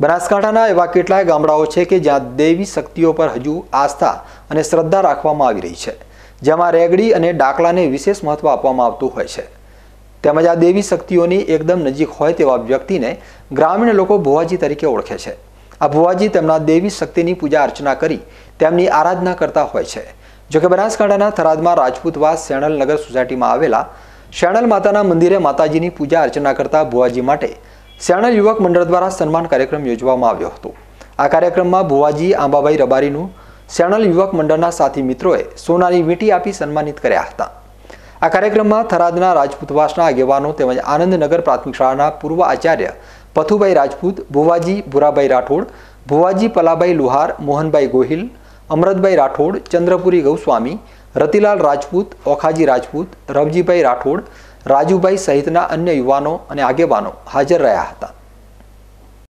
બનાસકાંઠાના એવા કેટલાય ગામડાઓ છે કે જ્યાં દેવી શક્તિઓ પર હજુ આસ્થા અને શ્રદ્ધા રાખવામાં આવી રહી છે, જેમાં રેગડી અને ડાકલાને વિશેષ મહત્વ આપવામાં આવતું હોય છે. તેમજ આ દેવી શક્તિઓની એકદમ નજીક હોય તેવા વ્યક્તિને ગ્રામીણ લોકો ભુવાજી તરીકે ઓળખે છે. આ ભુવાજી તેમના દેવી શક્તિની પૂજા અર્ચના કરી તેમની આરાધના કરતા હોય છે. જોકે બનાસકાંઠાના થરાદમાં રાજપૂતવાસ શેણલ નગર સોસાયટીમાં આવેલા શેણલ માતાના મંદિરે માતાજીની પૂજા અર્ચના કરતા ભુવાજી માટે શેણલ યુવક મંડળ દ્વારા સન્માન કાર્યક્રમ યોજવામાં આવ્યો હતો. આ કાર્યક્રમમાં ભુવાજી આંબાભાઈ રબારીનું શેણલ યુવક મંડળના સાથી મિત્રોએ સોનાની વીંટી આપી સન્માનિત કર્યા હતા. આ કાર્યક્રમમાં થરાદના રાજપૂતવાસના આગેવાનો તેમજ આનંદનગર પ્રાથમિક શાળાના પૂર્વ આચાર્ય પથુભાઈ રાજપૂત, ભુવાજી ભુરાભાઈ રાઠોડ, ભુવાજી પલાભાઈ લુહાર, મોહનભાઈ ગોહિલ, અમરતભાઈ રાઠોડ, ચંદ્રપુરી ગૌસ્વામી, રતિલાલ રાજપૂત, ઓખાજી રાજપૂત, રવજીભાઈ રાઠોડ રાજુભાઈ સહિતના અન્ય યુવાનો અને આગેવાનો હાજર રહ્યા હતા.